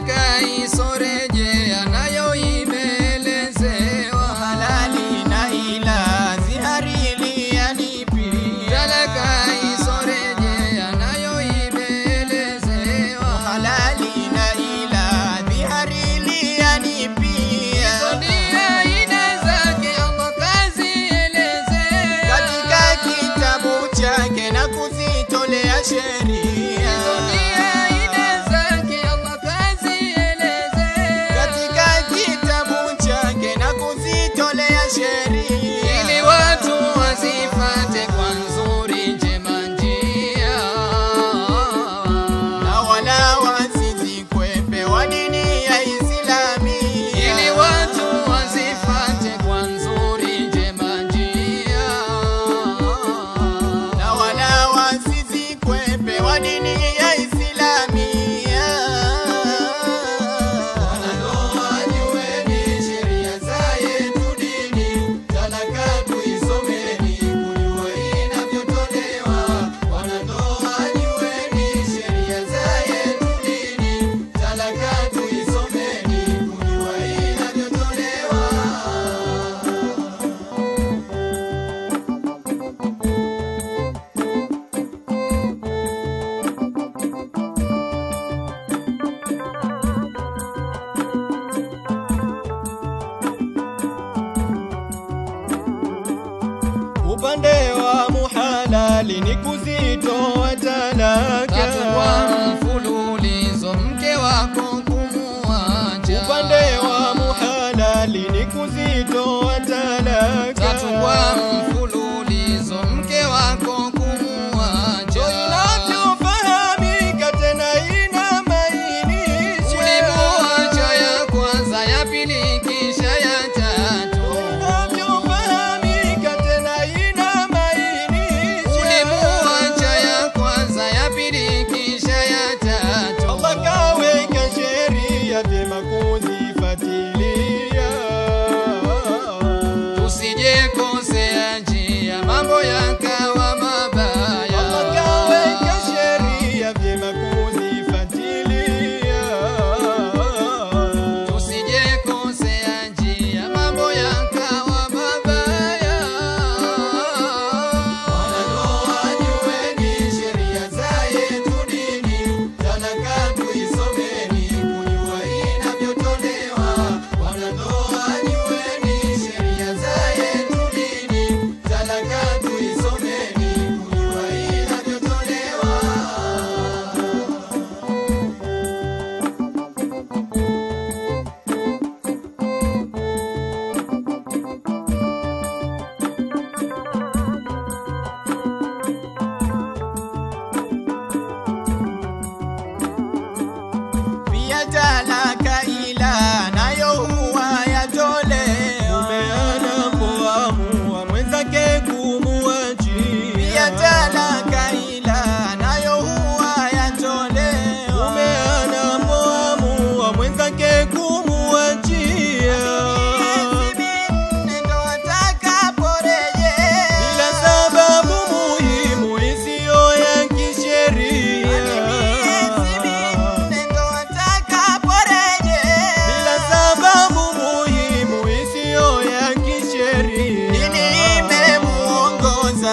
cair sobre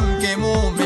Islam que mueve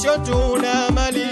Mwisho tunamalizia